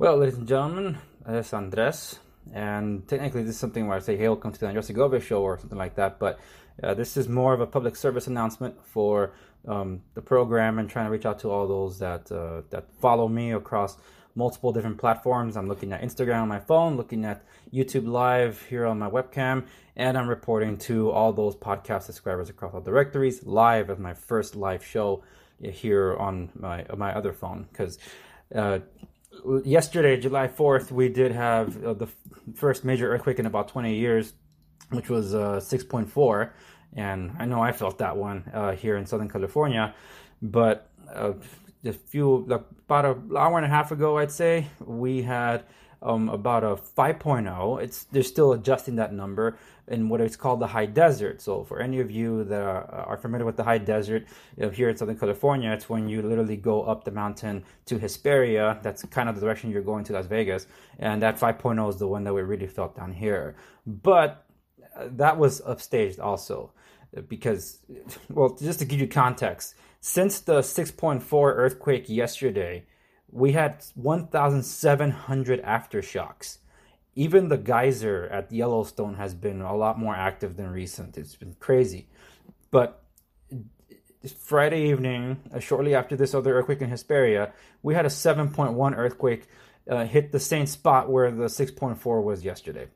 Well, ladies and gentlemen, this is Andres, and technically this is something where I say, hey, welcome to the Andres Segovia show or something like that, but uh, this is more of a public service announcement for um, the program and trying to reach out to all those that uh, that follow me across multiple different platforms. I'm looking at Instagram on my phone, looking at YouTube Live here on my webcam, and I'm reporting to all those podcast subscribers across all directories live as my first live show here on my my other phone because uh, yesterday, July 4th, we did have uh, the first major earthquake in about 20 years, which was uh, 6.4. And I know I felt that one uh, here in Southern California. But uh, a few, about an hour and a half ago, I'd say, we had um, about a 5.0. It's they're still adjusting that number in what is called the high desert. So for any of you that are, are familiar with the high desert you know, here in Southern California, it's when you literally go up the mountain to Hesperia. That's kind of the direction you're going to Las Vegas, and that 5.0 is the one that we really felt down here. But uh, that was upstaged also because, well, just to give you context, since the 6.4 earthquake yesterday we had 1,700 aftershocks. Even the geyser at Yellowstone has been a lot more active than recent. It's been crazy. But Friday evening, uh, shortly after this other earthquake in Hesperia, we had a 7.1 earthquake uh, hit the same spot where the 6.4 was yesterday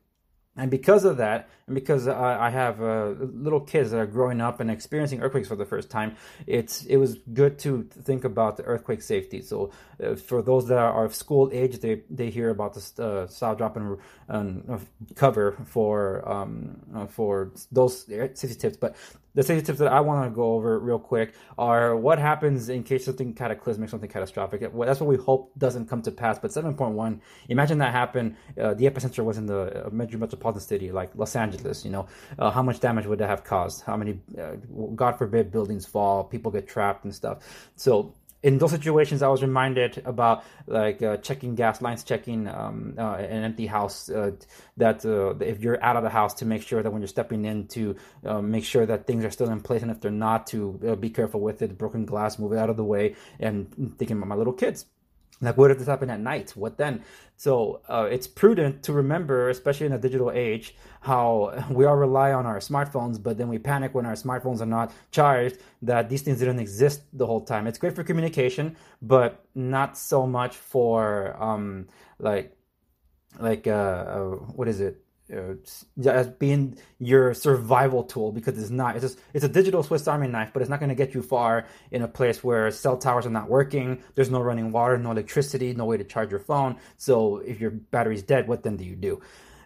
and because of that, and because I, I have uh, little kids that are growing up and experiencing earthquakes for the first time, it's it was good to think about the earthquake safety. So, uh, for those that are of school age, they they hear about the uh, drop and, and cover for um, uh, for those safety tips. But the safety tips that I want to go over real quick are what happens in case something cataclysmic, something catastrophic. That's what we hope doesn't come to pass. But 7.1, imagine that happened. Uh, the epicenter was in the uh, major metropolitan city like Los Angeles. This you know, uh, how much damage would that have caused? How many, uh, God forbid, buildings fall, people get trapped and stuff. So in those situations, I was reminded about like uh, checking gas lines, checking um, uh, an empty house. Uh, that uh, if you're out of the house, to make sure that when you're stepping in, to uh, make sure that things are still in place, and if they're not, to uh, be careful with it. Broken glass, move it out of the way, and thinking about my little kids. Like, what if this happened at night? What then? So uh, it's prudent to remember, especially in a digital age, how we all rely on our smartphones, but then we panic when our smartphones are not charged. That these things didn't exist the whole time. It's great for communication, but not so much for um, like like uh, uh, what is it? Uh, as being your survival tool because it's not. It's just it's a digital Swiss Army knife, but it's not going to get you far in a place where cell towers are not working. There's no running water, no electricity, no way to charge your phone. So if your battery's dead, what then do you do?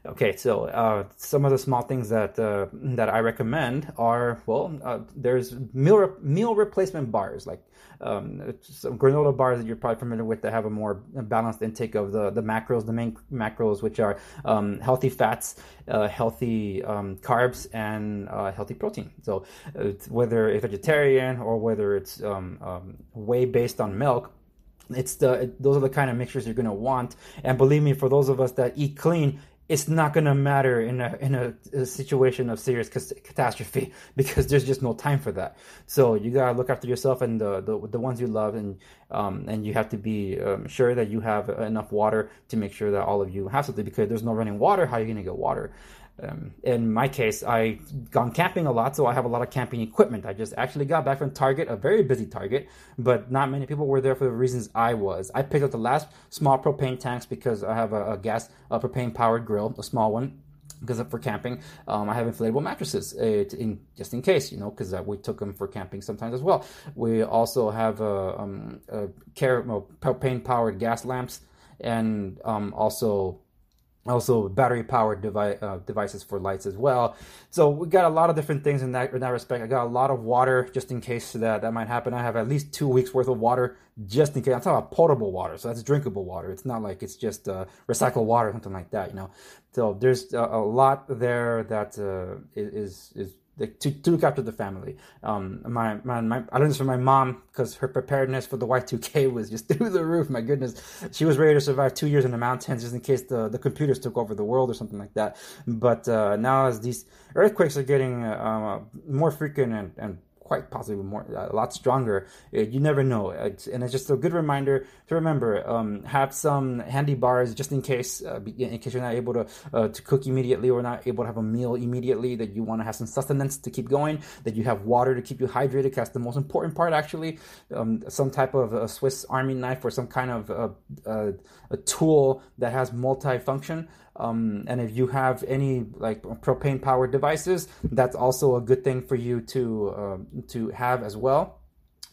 Okay, so uh, some of the small things that uh, that I recommend are well, uh, there's meal re- meal replacement bars like um, some granola bars that you're probably familiar with that have a more balanced intake of the the macros, the main macros, which are um, healthy fats, uh, healthy um, carbs, and uh, healthy protein. So whether it's vegetarian or whether it's um, um, whey based on milk it's the those are the kind of mixtures you're going to want and believe me for those of us that eat clean it's not going to matter in a in a, a, situation of serious catastrophe because there's just no time for that. So you gotta look after yourself and the the, the ones you love, and um, and you have to be um, sure that you have enough water to make sure that all of you have something. Because there's no running water, how are you gonna get water? Um, in my case, I gone camping a lot, so I have a lot of camping equipment. I just actually got back from Target, a very busy Target, but not many people were there for the reasons I was. I picked up the last small propane tanks because I have a, a gas, a propane powered grill, a small one. Because for camping, um, I have inflatable mattresses uh, in, just in case, you know, because uh, we took them for camping sometimes as well. We also have a, um, propane powered gas lamps and um, also also battery powered device, uh, devices for lights as well. So we got a lot of different things in that in that respect. I got a lot of water just in case that that might happen. I have at least two weeks worth of water just in case. I'm talking about potable water, so that's drinkable water. It's not like it's just uh, recycled water or something like that, you know. So there's a, a lot there that uh, is is to, to look after the family. Um, my, my, my, I learned this from my mom because her preparedness for the Y2K was just through the roof. My goodness, she was ready to survive two years in the mountains just in case the, the computers took over the world or something like that. But uh, now, as these earthquakes are getting uh, more frequent and, and quite possibly more a lot stronger. Uh, you never know, it's, and it's just a good reminder to remember. Um, have some handy bars just in case, uh, in case you're not able to uh, to cook immediately or not able to have a meal immediately. That you want to have some sustenance to keep going. That you have water to keep you hydrated. That's the most important part, actually. Um, some type of a Swiss Army knife or some kind of uh, uh, a tool that has multi-function. Um, and if you have any like propane powered devices, that's also a good thing for you to uh, to have as well.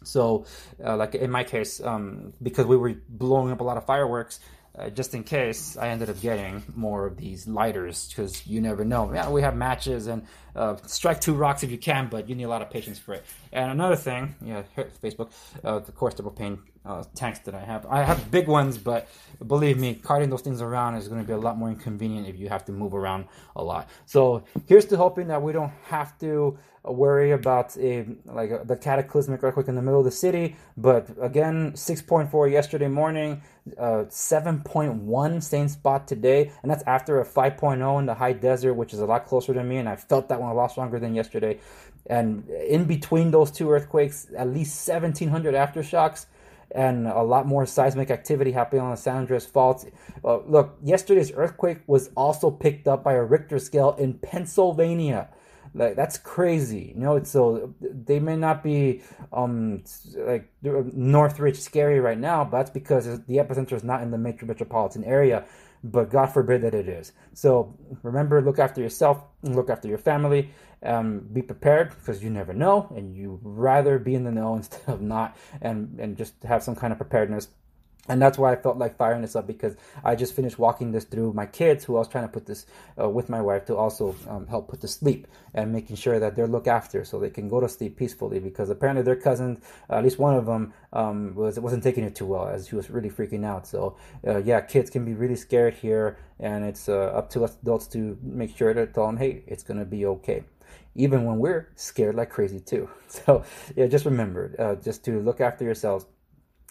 So, uh, like in my case, um, because we were blowing up a lot of fireworks, uh, just in case, I ended up getting more of these lighters because you never know. Yeah, we have matches and uh, strike two rocks if you can, but you need a lot of patience for it. And another thing, yeah, Facebook, uh, of course, the propane uh, tanks that I have. I have big ones, but believe me, carting those things around is going to be a lot more inconvenient if you have to move around a lot. So here's to hoping that we don't have to worry about a like a, the cataclysmic earthquake in the middle of the city. But again, 6.4 yesterday morning, uh, 7.1 same spot today, and that's after a 5.0 in the high desert, which is a lot closer to me, and I felt that one a lot stronger than yesterday. And in between those two earthquakes, at least 1,700 aftershocks and a lot more seismic activity happening on the San Andreas Fault. Uh, look, yesterday's earthquake was also picked up by a Richter scale in Pennsylvania. Like that's crazy, you know. So they may not be um like Northridge scary right now, but that's because the epicenter is not in the major metropolitan area. But God forbid that it is. So remember, look after yourself, and look after your family, um, be prepared because you never know, and you rather be in the know instead of not, and and just have some kind of preparedness and that's why I felt like firing this up because I just finished walking this through my kids, who I was trying to put this uh, with my wife to also um, help put to sleep and making sure that they're looked after so they can go to sleep peacefully. Because apparently their cousin, uh, at least one of them, um, was wasn't taking it too well as he was really freaking out. So uh, yeah, kids can be really scared here, and it's uh, up to us adults to make sure to tell them, hey, it's gonna be okay even when we're scared like crazy too. So yeah, just remember, uh, just to look after yourselves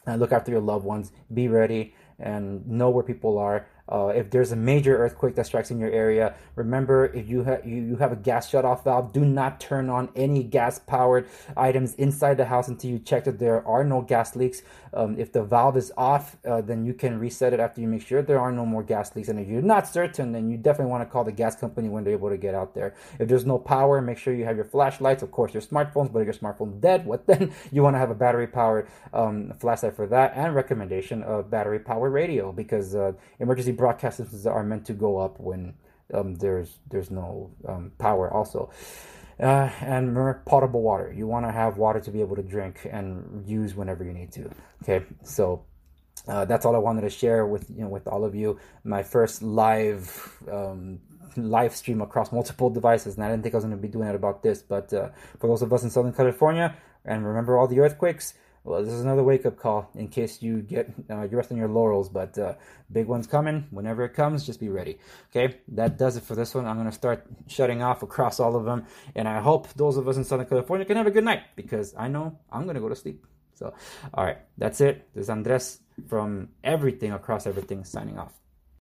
and look after your loved ones. Be ready and know where people are. Uh, if there's a major earthquake that strikes in your area, remember if you, ha- you, you have a gas shutoff valve, do not turn on any gas powered items inside the house until you check that there are no gas leaks. Um, if the valve is off, uh, then you can reset it after you make sure there are no more gas leaks. And if you're not certain, then you definitely want to call the gas company when they're able to get out there. If there's no power, make sure you have your flashlights, of course, your smartphones. But if your smartphone's dead, what then? You want to have a battery powered um, flashlight for that, and recommendation of battery powered radio because uh, emergency broadcast systems are meant to go up when um, there's there's no um, power also. Uh, and potable water. You want to have water to be able to drink and use whenever you need to. Okay, so uh, that's all I wanted to share with you know with all of you. My first live um, live stream across multiple devices, and I didn't think I was going to be doing it about this. But uh, for those of us in Southern California, and remember all the earthquakes, well, this is another wake up call in case you get uh, you rest on your laurels. But uh, big one's coming. Whenever it comes, just be ready. Okay, that does it for this one. I'm gonna start shutting off across all of them, and I hope those of us in Southern California can have a good night because I know I'm gonna go to sleep. So, all right, that's it. This is Andres from Everything Across Everything signing off.